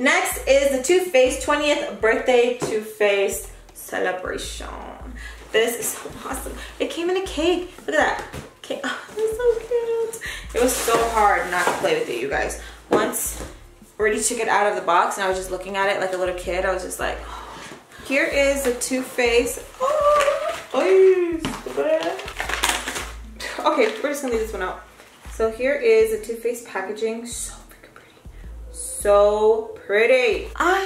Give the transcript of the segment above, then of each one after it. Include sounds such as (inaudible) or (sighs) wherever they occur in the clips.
Next is the Too Faced 20th birthday Too Faced celebration. This is so awesome. It came in a cake. Look at that. Okay, oh, (laughs) so cute. It was so hard not to play with it, you guys. Once already took it out of the box and I was just looking at it like a little kid, I was just like, oh. (gasps) Here is the Too Faced. Oh, (gasps) okay, we're just gonna leave this one out. So here is the Too Faced packaging. So. So pretty. I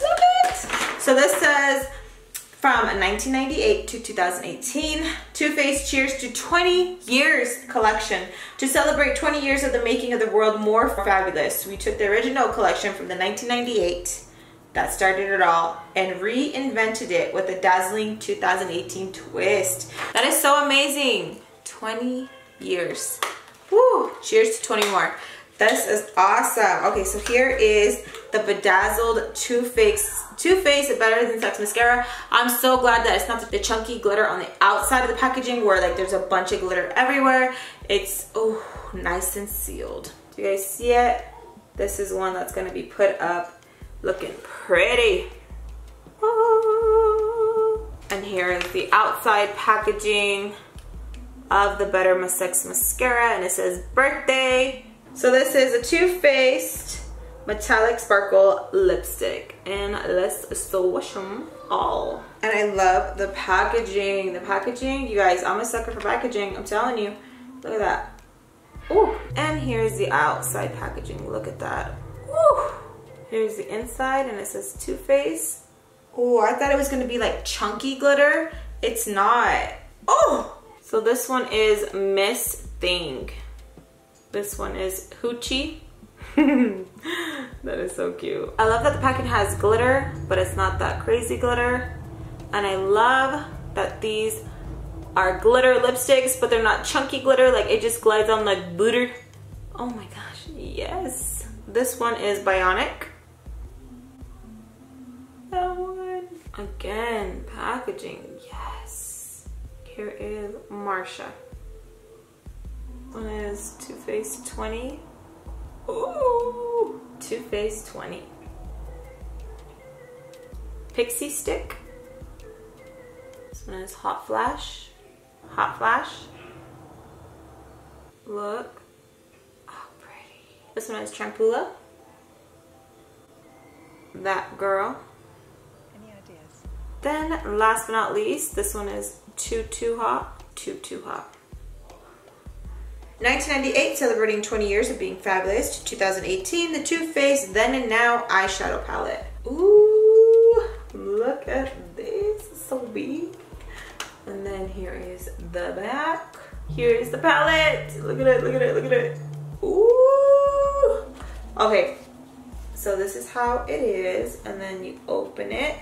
love it. So this says from 1998 to 2018, Too Faced cheers to 20 years collection. To celebrate 20 years of the making of the world more fabulous, we took the original collection from the 1998 that started it all and reinvented it with a dazzling 2018 twist. That is so amazing. 20 years. Woo! Cheers to 20 more. This is awesome. Okay, so here is the bedazzled Too Faced Too Faced Better Than Sex mascara. I'm so glad that it's not the chunky glitter on the outside of the packaging where like there's a bunch of glitter everywhere. It's oh nice and sealed. Do you guys see it? This is one that's gonna be put up looking pretty. And here is the outside packaging of the Better Than Sex Mascara and it says birthday. So this is a Too Faced metallic sparkle lipstick and let's swatch them all. And I love the packaging. The packaging, you guys, I'm a sucker for packaging. I'm telling you. Look at that. Ooh. And here's the outside packaging. Look at that. Ooh. Here's the inside and it says Too Faced. Oh, I thought it was gonna be like chunky glitter. It's not. Oh! So this one is Miss Thing. This one is Hoochie. (laughs) that is so cute. I love that the packet has glitter, but it's not that crazy glitter. And I love that these are glitter lipsticks, but they're not chunky glitter. Like it just glides on like butter. Oh my gosh, yes. This one is Bionic. That one. Again, packaging, yes. Here is Marsha. One is Too Faced 20. Ooh, Too Faced 20. Pixie Stick. This one is Hot Flash. Hot Flash. Look. Oh, pretty. This one is Trampula. That Girl. Any ideas? Then last but not least, this one is Too Too Hot. Too Too Hot. 1998, celebrating 20 years of being fabulous. 2018, the Too Faced Then and Now eyeshadow palette. Ooh, look at this, so big. And then here is the back. Here is the palette. Look at it, look at it, look at it. Ooh. Okay, so this is how it is. And then you open it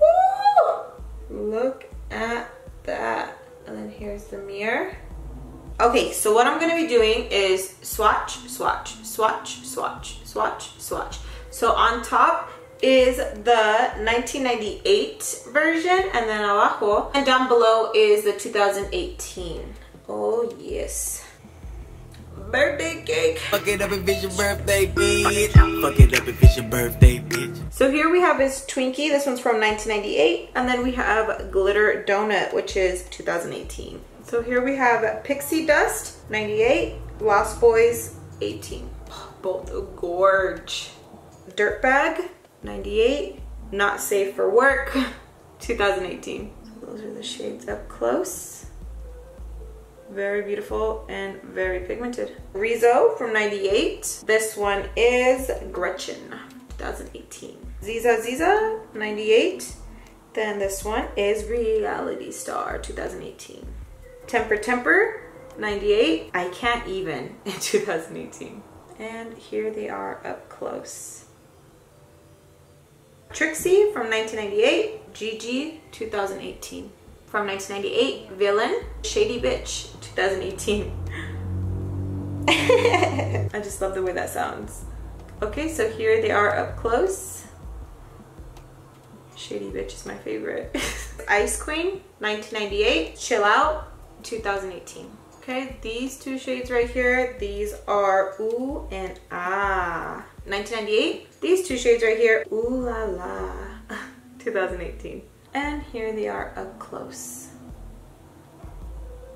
Ooh. Look at that. And then here's the mirror. Okay, so what I'm gonna be doing is swatch, swatch, swatch, swatch, swatch, swatch. So on top is the 1998 version and then abajo. And down below is the 2018. Oh yes birthday cake. Fuck it up if it's your birthday, bitch. Fuck it up if it's your birthday, bitch. So here we have is Twinkie. This one's from 1998. And then we have Glitter Donut, which is 2018. So here we have Pixie Dust, 98. Lost Boys, 18. Both a gorge. Dirtbag, 98. Not Safe for Work, (laughs) 2018. So those are the shades up close. Very beautiful and very pigmented. Rizzo from 98. This one is Gretchen, 2018. Ziza Ziza, 98. Then this one is Reality Star, 2018. Temper Temper, 98. I Can't Even, (laughs) in 2018. And here they are up close. Trixie from 1998. Gigi, 2018 from 1998, Villain, Shady Bitch, 2018. (laughs) I just love the way that sounds. Okay, so here they are up close. Shady Bitch is my favorite. (laughs) Ice Queen, 1998. Chill Out, 2018. Okay, these two shades right here, these are Ooh and Ah. 1998. These two shades right here, Ooh La La. (laughs) 2018. And here they are up close.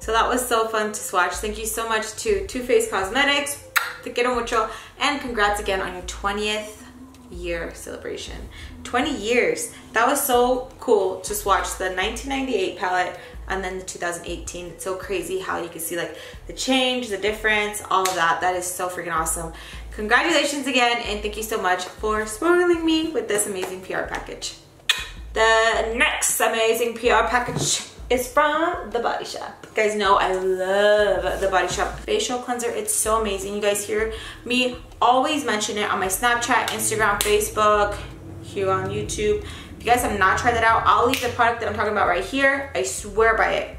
So that was so fun to swatch. Thank you so much to Too Faced Cosmetics, Te quiero mucho, and congrats again on your 20th year celebration. 20 years. That was so cool to swatch the 1998 palette and then the 2018. It's so crazy how you can see like the change, the difference, all of that. That is so freaking awesome. Congratulations again and thank you so much for spoiling me with this amazing PR package. The next amazing PR package is from The Body Shop. You guys know I love The Body Shop facial cleanser. It's so amazing. You guys hear me always mention it on my Snapchat, Instagram, Facebook, here on YouTube. If you guys have not tried that out, I'll leave the product that I'm talking about right here. I swear by it.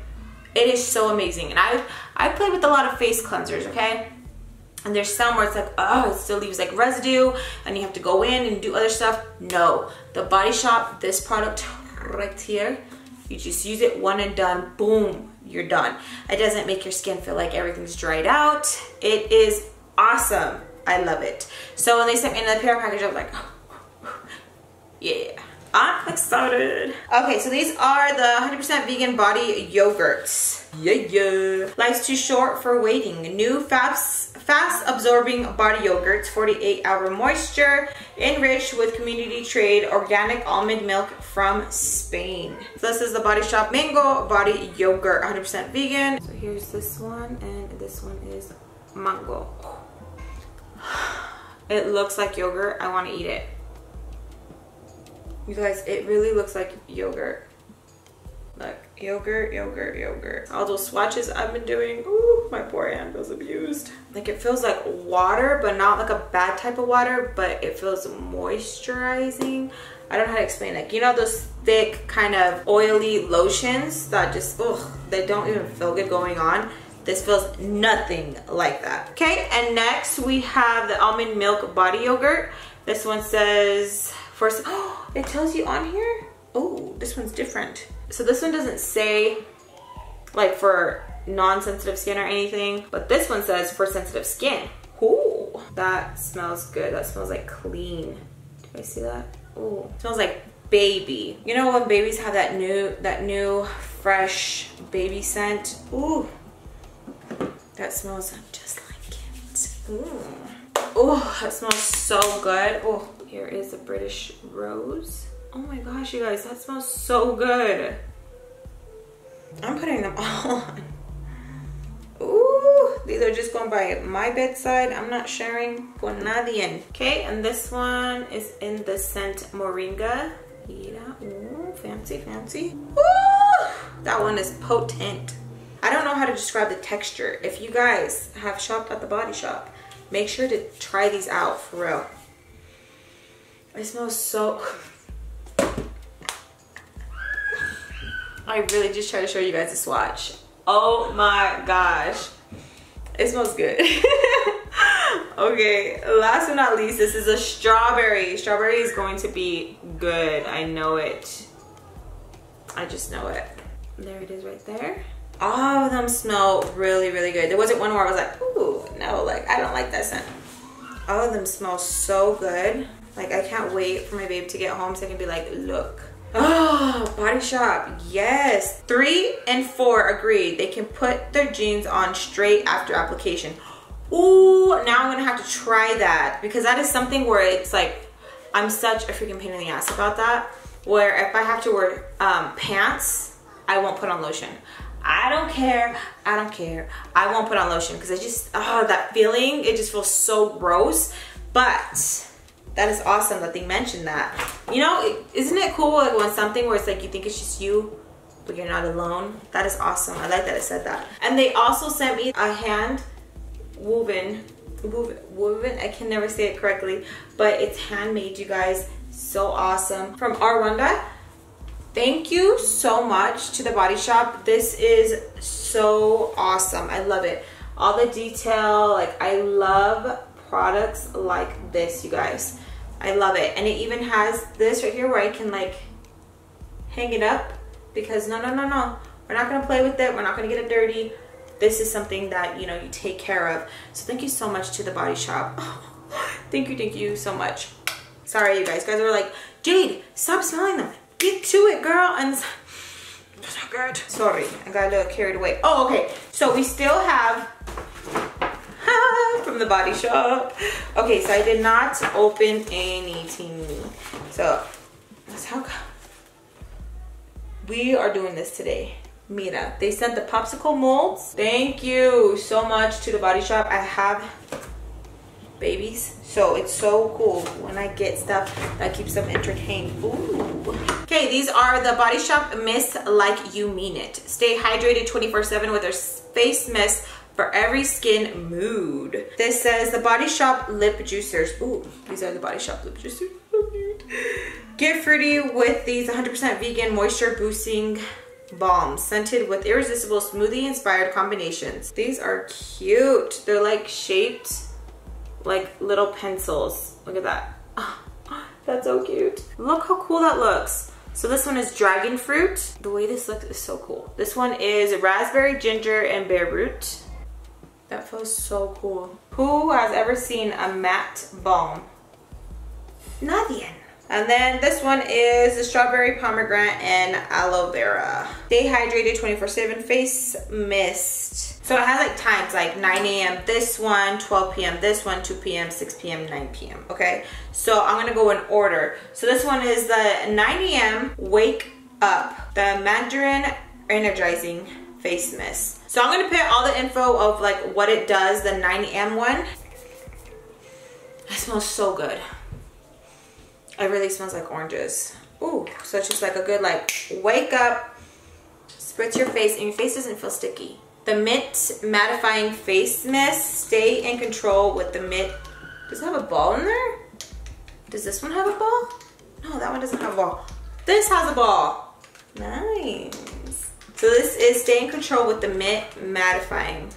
It is so amazing. And I've, I've played with a lot of face cleansers, okay? And there's some where it's like, oh, it still leaves like residue and you have to go in and do other stuff. No, the Body Shop, this product right here, you just use it one and done, boom, you're done. It doesn't make your skin feel like everything's dried out. It is awesome. I love it. So when they sent me another PR package, I was like, (laughs) yeah. I'm excited. Okay, so these are the 100% vegan body yogurts. Yeah, yeah. Life's too short for waiting. New fast, fast absorbing body yogurts, 48 hour moisture, enriched with community trade organic almond milk from Spain. So this is the Body Shop Mango Body Yogurt, 100% vegan. So here's this one, and this one is mango. (sighs) It looks like yogurt. I want to eat it. You guys, it really looks like yogurt. Look, yogurt, yogurt, yogurt. All those swatches I've been doing, ooh, my poor hand feels abused. Like it feels like water, but not like a bad type of water, but it feels moisturizing. I don't know how to explain Like, you know those thick kind of oily lotions that just, ugh, they don't even feel good going on? This feels nothing like that. Okay, and next we have the almond milk body yogurt. This one says, first, oh, (gasps) it tells you on here? Oh, this one's different. So this one doesn't say like for non-sensitive skin or anything, but this one says for sensitive skin. Ooh, that smells good. That smells like clean. Do I see that? Ooh, smells like baby. You know when babies have that new, that new fresh baby scent? Ooh, that smells just like it. Ooh. Oh, that smells so good. Oh, here is a British rose. Oh my gosh, you guys, that smells so good. I'm putting them (laughs) all on. Ooh, these are just going by my bedside. I'm not sharing con nadie. Okay, and this one is in the scent Moringa. Mira, ooh, fancy, fancy. Ooh, that one is potent. I don't know how to describe the texture. If you guys have shopped at the body shop, make sure to try these out for real. It smells so... (laughs) I really just try to show you guys a swatch. Oh my gosh. It smells good. (laughs) okay, last but not least, this is a strawberry. Strawberry is going to be good. I know it. I just know it. There it is right there. All of them smell really, really good. There wasn't one where I was like, ooh, no, like, I don't like that scent. All of them smell so good. Like, I can't wait for my babe to get home so I can be like, look, Oh, (gasps) Body Shop, yes. Three and four agreed. They can put their jeans on straight after application. Ooh, now I'm gonna have to try that because that is something where it's like, I'm such a freaking pain in the ass about that. Where if I have to wear um, pants, I won't put on lotion. I don't care, I don't care. I won't put on lotion because I just, oh, that feeling, it just feels so gross. But that is awesome that they mentioned that. You know, isn't it cool like when something where it's like you think it's just you, but you're not alone? That is awesome. I like that it said that. And they also sent me a hand woven, woven, woven, I can never say it correctly, but it's handmade, you guys. So awesome. From Arwanda. Thank you so much to the Body Shop. This is so awesome. I love it. All the detail, like I love products like this, you guys. I love it. And it even has this right here where I can like hang it up because no, no, no, no. We're not gonna play with it. We're not gonna get it dirty. this is something that, you know, you take care of. So thank you so much to the Body Shop. (laughs) thank you, thank you so much. Sorry, you guys. You guys are like, Jade, stop smelling them. Get to it, girl. And it's (laughs) so good. Sorry, I got a little carried away. Oh, okay. So we still have from the body shop. Okay, so I did not open anything. So let's talk. We are doing this today. Mira, they sent the popsicle molds. Thank you so much to the body shop. I have babies. So it's so cool when I get stuff that keeps them entertained. Ooh. Okay, these are the Body Shop Mist Like You Mean It. Stay hydrated 24-7 with their face mist for every skin mood. This says the Body Shop Lip Juicers. Ooh, these are the Body Shop Lip Juicers. (laughs) Get fruity with these 100% vegan moisture boosting balms scented with irresistible smoothie inspired combinations. These are cute. They're like shaped like little pencils. Look at that. (laughs) That's so cute. Look how cool that looks. So this one is dragon fruit. The way this looks is so cool. This one is raspberry, ginger, and bare root. That feels so cool. Who has ever seen a matte balm? Nadie. And then this one is the strawberry pomegranate and aloe vera. Stay hydrated 24-7 face mist. So it has like times like 9 a.m. this one, 12 p.m. this one, 2 p.m., 6 p.m., 9 p.m. Okay, so I'm gonna go in order. So this one is the 9 a.m. wake up, the Mandarin energizing face mist. So I'm gonna put all the info of like what it does, the 9M one. It smells so good. It really smells like oranges. Ooh, so it's just like a good like wake up, spritz your face, and your face doesn't feel sticky. The Mint Mattifying Face Mist. Stay in control with the Mint. Does it have a ball in there? Does this one have a ball? No, that one doesn't have a ball. This has a ball. Nice. So this is Stay in Control with the Mint Mattifying.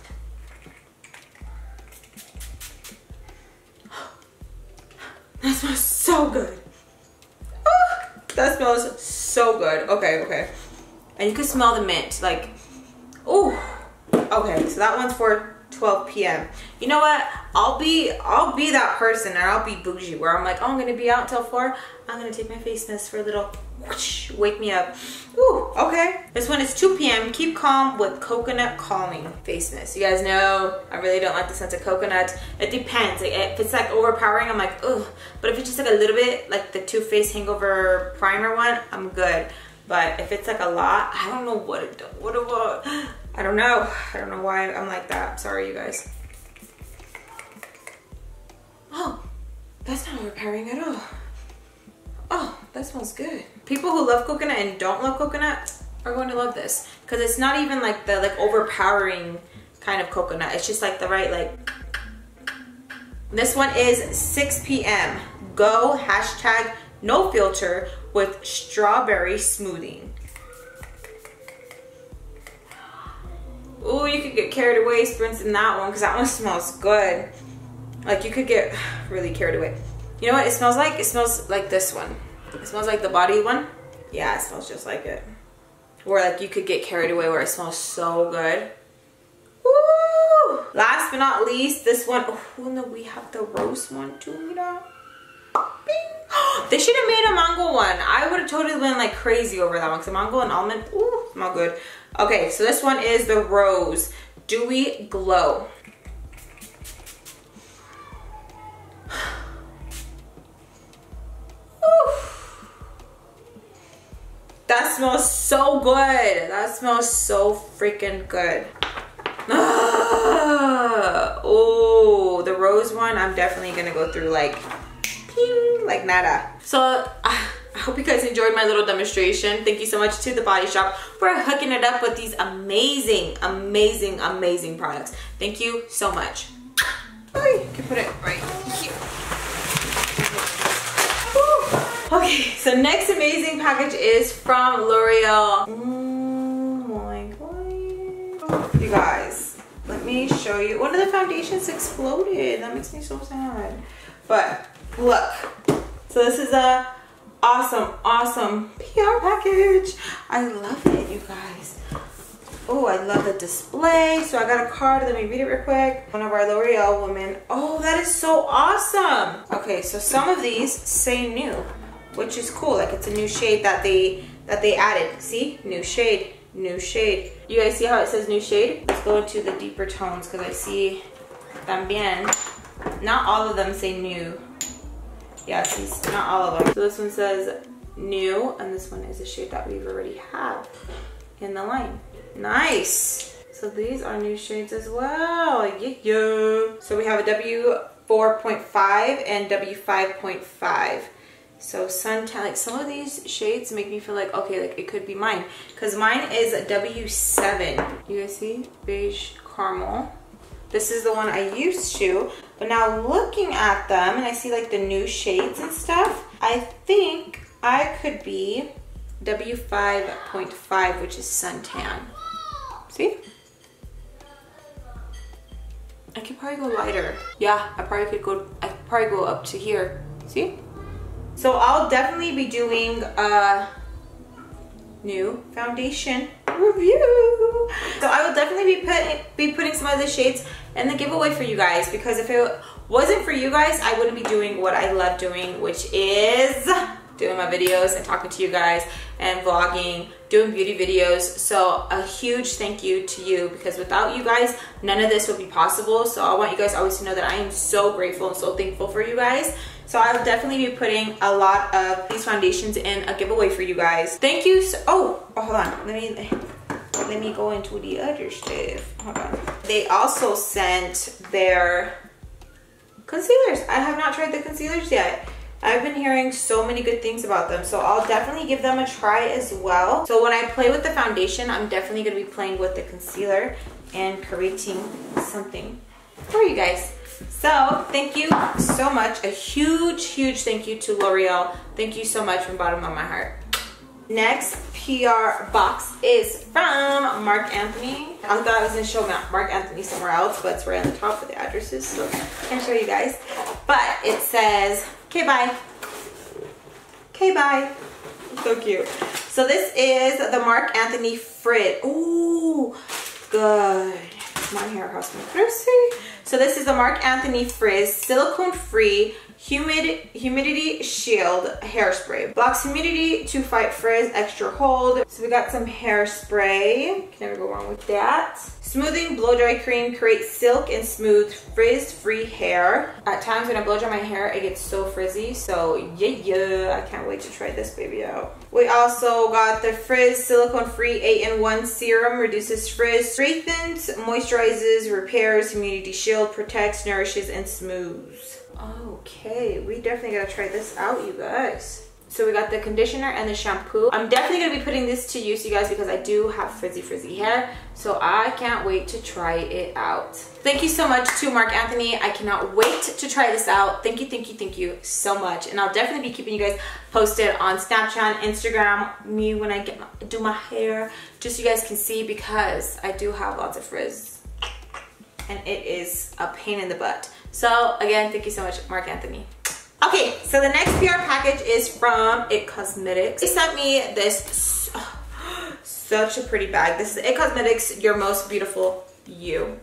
(gasps) That smells so good. Oh, that smells so good. Okay, okay. And you can smell the mint. Like, oh. Okay, so that one's for 12 p.m. You know what? I'll be I'll be that person and I'll be bougie where I'm like, oh, I'm gonna be out until four. I'm gonna take my face mist for a little whoosh, (laughs) wake me up. Ooh, okay. This one is 2 p.m. Keep calm with coconut calming face mist. You guys know I really don't like the scent of coconut. It depends. Like, if it's like overpowering, I'm like, ugh. But if it's just like a little bit, like the Too Faced Hangover Primer one, I'm good. But if it's like a lot, I don't know what it what it what I don't know. I don't know why I'm like that. Sorry, you guys. Oh, that's not overpowering at all. Oh, that smells good. People who love coconut and don't love coconut are going to love this because it's not even like the like overpowering kind of coconut. It's just like the right like. This one is 6 p.m. Go hashtag no filter with strawberry smoothing. Ooh, you could get carried away spritzing that one because that one smells good. Like you could get really carried away. You know what it smells like? It smells like this one. It smells like the body one. Yeah, it smells just like it. Where like you could get carried away where it smells so good. Woo! Last but not least, this one. Oh no, we have the rose one too, Mira. Bing. (gasps) they should have made a mango one. I would have totally been like crazy over that one because mango and almond, ooh, smell good. Okay, so this one is the Rose Dewy Glow. That smells so good. That smells so freaking good. Oh, the rose one, I'm definitely gonna go through like, pew, like nada. So, uh, I hope you guys enjoyed my little demonstration. Thank you so much to The Body Shop for hooking it up with these amazing, amazing, amazing products. Thank you so much. Oh, you can put it right here. Okay, so next amazing package is from L'Oreal. Mm, God. You guys, let me show you. One of the foundations exploded. That makes me so sad. But look, so this is a awesome, awesome PR package. I love it, you guys. Oh, I love the display. So I got a card. Let me read it real quick. One of our L'Oreal women. Oh, that is so awesome. Okay, so some of these say new, which is cool. Like it's a new shade that they that they added. See? New shade. New shade. You guys see how it says new shade? Let's go into the deeper tones because I see también. Not all of them say new. Yeah, not all of them. So this one says new, and this one is a shade that we've already have in the line. Nice. So these are new shades as well. Yeah, yeah. So we have a W4.5 and W5.5. So suntan, like some of these shades make me feel like, okay, like it could be mine. Cause mine is a W7. You guys see? Beige caramel. This is the one I used to, but now looking at them and I see like the new shades and stuff, I think I could be W5.5, which is suntan. See? I could probably go lighter. Yeah, I probably could go, I could probably go up to here. See? So I'll definitely be doing a new foundation review. So I will definitely be, put, be putting some of the shades in the giveaway for you guys because if it wasn't for you guys, I wouldn't be doing what I love doing, which is doing my videos and talking to you guys and vlogging, doing beauty videos. So a huge thank you to you because without you guys, none of this would be possible. So I want you guys always to know that I am so grateful and so thankful for you guys. So I'll definitely be putting a lot of these foundations in a giveaway for you guys. Thank you. So oh, oh, hold on. Let me let me go into the other stuff. Hold on. They also sent their concealers. I have not tried the concealers yet. I've been hearing so many good things about them, so I'll definitely give them a try as well. So when I play with the foundation, I'm definitely gonna be playing with the concealer and creating something for you guys. So thank you so much. A huge, huge thank you to L'Oreal. Thank you so much from bottom of my heart. Next PR box is from Marc Anthony. I thought I was gonna show Marc Anthony somewhere else, but it's right on the top of the addresses, so I can show you guys. But it says Okay, bye. Okay, bye. So cute. So this is the Marc Anthony Frizz. Ooh, good. My hair has my So this is the Marc Anthony Frizz silicone free Humid, humidity shield hairspray. Blocks humidity to fight frizz, extra hold. So we got some hairspray. Can never go wrong with that. Smoothing blow dry cream creates silk and smooth frizz free hair. At times when I blow dry my hair, it gets so frizzy. So yeah, yeah, I can't wait to try this baby out. We also got the Frizz silicone free 8-in-1 serum. Reduces frizz, strengthens, moisturizes, repairs, humidity shield, protects, nourishes, and smooths. Okay, we definitely gotta try this out, you guys. So we got the conditioner and the shampoo. I'm definitely gonna be putting this to use, you guys, because I do have frizzy, frizzy hair. So I can't wait to try it out. Thank you so much to Marc Anthony. I cannot wait to try this out. Thank you, thank you, thank you so much. And I'll definitely be keeping you guys posted on Snapchat, Instagram, me when I get my, do my hair, just so you guys can see because I do have lots of frizz and it is a pain in the butt. So again, thank you so much, Marc Anthony. Okay, so the next PR package is from IT Cosmetics. They sent me this (gasps) such a pretty bag. This is IT Cosmetics Your Most Beautiful You.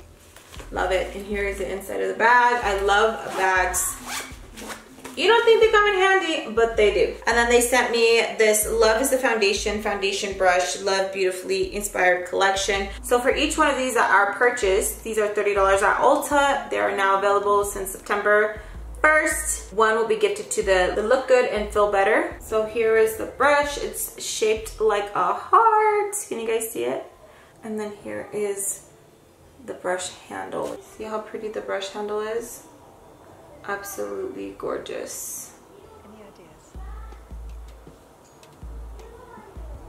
Love it. And here is the inside of the bag. I love bags you don't think they come in handy, but they do. And then they sent me this Love is the Foundation foundation brush, Love Beautifully Inspired collection. So for each one of these that are purchased, these are $30 at Ulta. They are now available since September 1st. One will be gifted to the, the Look Good and Feel Better. So here is the brush. It's shaped like a heart. Can you guys see it? And then here is the brush handle. See how pretty the brush handle is? Absolutely gorgeous.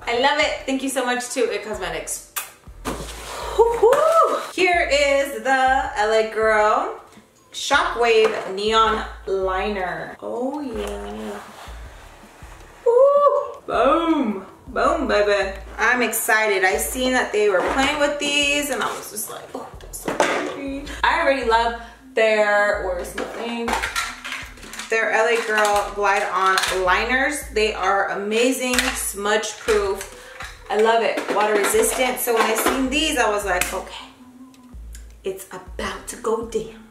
I love it. Thank you so much to IT Cosmetics. Here is the LA Girl Shockwave Neon Liner. Oh yeah. Woo! Boom. Boom, baby. I'm excited. I seen that they were playing with these and I was just like, oh, that's so pretty. I already love their, where's my thing? Their LA Girl Glide On liners. They are amazing, smudge proof. I love it. Water resistant. So when I seen these, I was like, okay, it's about to go down.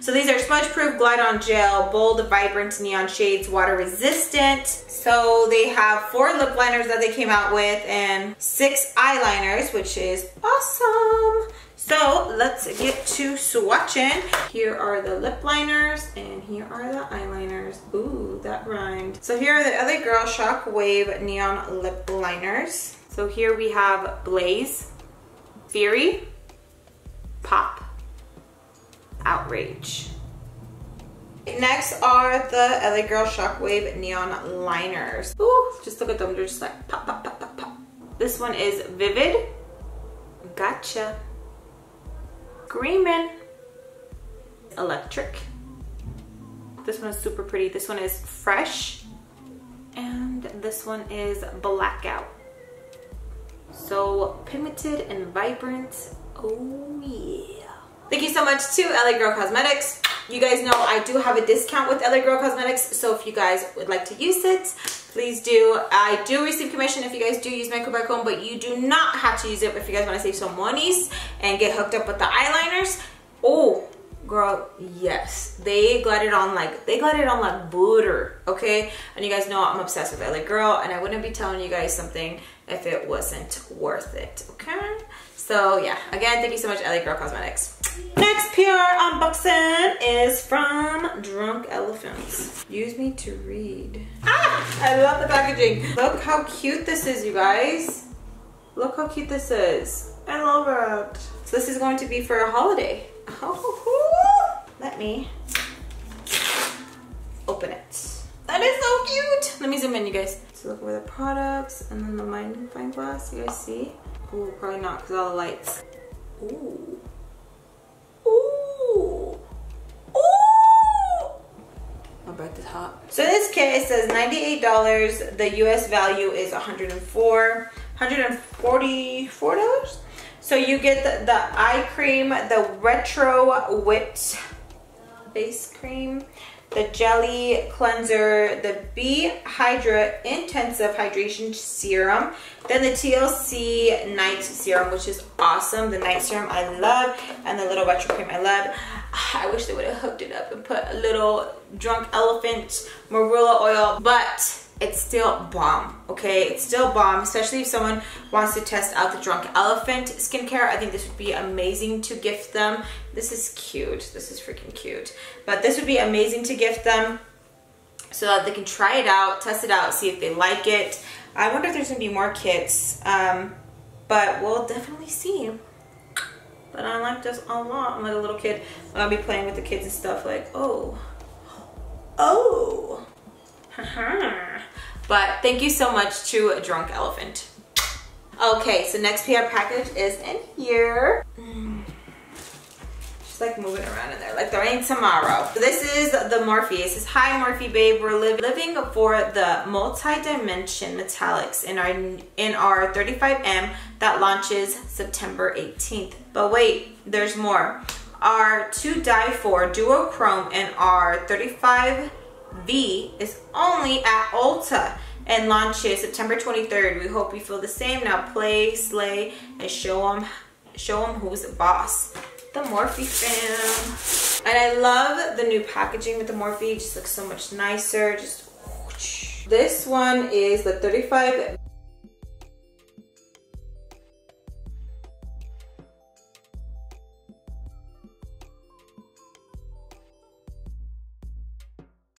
So these are smudge proof glide on gel, bold, vibrant neon shades, water resistant. So they have four lip liners that they came out with and six eyeliners, which is awesome. So let's get to swatching. Here are the lip liners and here are the eyeliners. Ooh, that rhymed. So here are the LA Girl Shockwave Neon Lip Liners. So here we have Blaze, Fury, Pop, Outrage. Next are the LA Girl Shockwave Neon Liners. Ooh, just look at them. They're just like pop, pop, pop, pop, pop. This one is Vivid. Gotcha. Screamin'. Electric. This one is super pretty. This one is Fresh. And this one is Blackout. So pigmented and vibrant. Oh yeah. Thank you so much to LA Girl Cosmetics. You guys know I do have a discount with LA Girl Cosmetics, so if you guys would like to use it, please do. I do receive commission if you guys do use my home, but you do not have to use it if you guys want to save some monies and get hooked up with the eyeliners. Oh, girl, yes. They glided on like, they glided on like butter, okay? And you guys know I'm obsessed with LA Girl, and I wouldn't be telling you guys something if it wasn't worth it, okay? So yeah, again, thank you so much, LA Girl Cosmetics. Next PR unboxing is from Drunk Elephants. Use me to read. Ah, I love the packaging. Look how cute this is, you guys. Look how cute this is. I love it. So this is going to be for a holiday. (laughs) Oh, let me open it. That is so cute. Let me zoom in, you guys. So look over the products and then the magnifying glass. You guys see? Ooh, probably not because all the lights. Ooh. Ooh. Kit, it says $98. The US value is 104 $144. So you get the, the eye cream, the retro whipped base cream, the jelly cleanser, the B Hydra Intensive Hydration Serum, then the TLC Night Serum, which is awesome. The night serum I love, and the little retro cream I love. I wish they would have hooked it up and put a little Drunk Elephant Marula oil, but it's still bomb, okay? It's still bomb, especially if someone wants to test out the Drunk Elephant skincare. I think this would be amazing to gift them. This is cute. This is freaking cute. But this would be amazing to gift them so that they can try it out, test it out, see if they like it. I wonder if there's gonna be more kits, um, but we'll definitely see. But I like this a lot. I'm like a little kid. I'll be playing with the kids and stuff like, oh, oh. but thank you so much to a Drunk Elephant. Okay, so next PR package is in here. Mm. Like moving around in there like there ain't tomorrow. So this is the Morphe. It says, hi Morphe babe, we're li living for the multi-dimension metallics in our, in our 35M that launches September 18th. But wait, there's more. Our to die for duochrome and our 35 V is only at Ulta and launches September 23rd. We hope you feel the same. Now play, slay, and show them, show them who's boss. The Morphe fam. And I love the new packaging with the Morphe. It just looks so much nicer. Just This one is the 35